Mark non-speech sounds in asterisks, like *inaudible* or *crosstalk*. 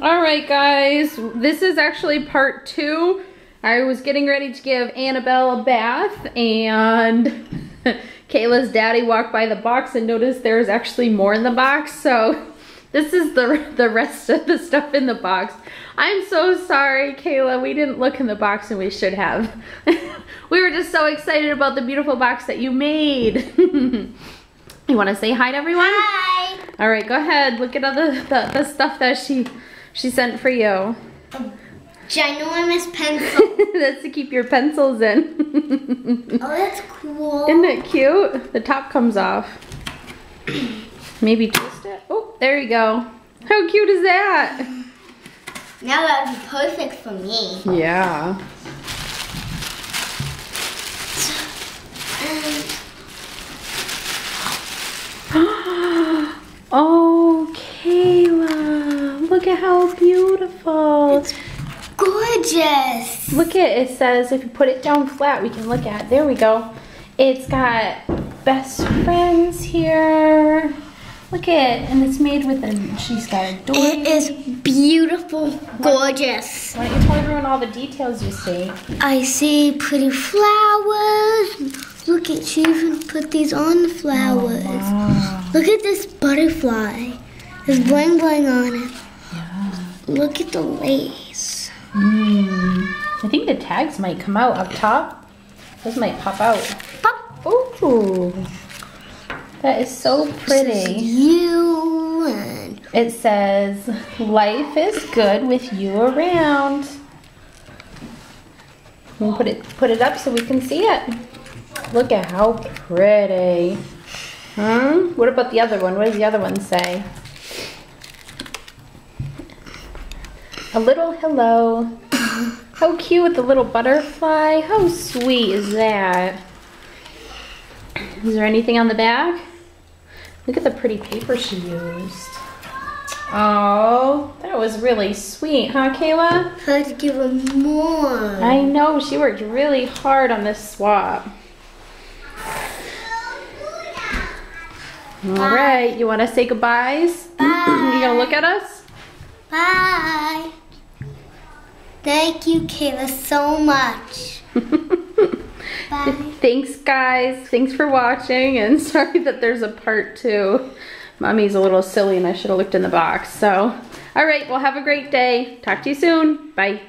All right, guys, this is actually part two. I was getting ready to give Annabelle a bath and *laughs* Kayla's daddy walked by the box and noticed there's actually more in the box. So *laughs* this is the, the rest of the stuff in the box. I'm so sorry, Kayla. We didn't look in the box and we should have. *laughs* we were just so excited about the beautiful box that you made. you want to say hi to everyone? Hi. All right, go ahead. Look at all the, the, the stuff that she she sent for you. Ginormous pencil. *laughs* that's to keep your pencils in. oh, that's cool. Isn't it cute? The top comes off. *clears throat* Maybe twist it. Oh, there you go. How cute is that? Now that would be perfect for me. Yeah. oh, Kayla. Look at how beautiful. It's gorgeous. Look at it says if you put it down flat, we can look at it. There we go. It's got best friends here. Look at it, and it's made with a, she's got a door. It is beautiful, gorgeous. Why don't you tell everyone all the details you see? I see pretty flowers. Look at, she even put these on the flowers. Oh, wow. Look at this butterfly. There's bling bling on it. Look at the lace. Mm. I think the tags might come out up top. Those might pop out. Pop. Ooh. That is so pretty. You and it says, life is good with you around. We'll put it put it up so we can see it. Look at how pretty. Hmm? What about the other one? What does the other one say? A little hello. How cute with the little butterfly. How sweet is that? Is there anything on the back? Look at the pretty paper she used. Oh, that was really sweet, huh, Kayla? I had to give her more. I know, she worked really hard on this swap. All right, you want to say goodbyes? Bye. *clears throat* you gonna look at us? Bye. Thank you, Kayla, so much. *laughs* Bye. Thanks, guys. Thanks for watching, and *laughs* sorry that there's a part two. Mommy's a little silly, and I should have looked in the box. So, all right, well, have a great day. Talk to you soon. Bye.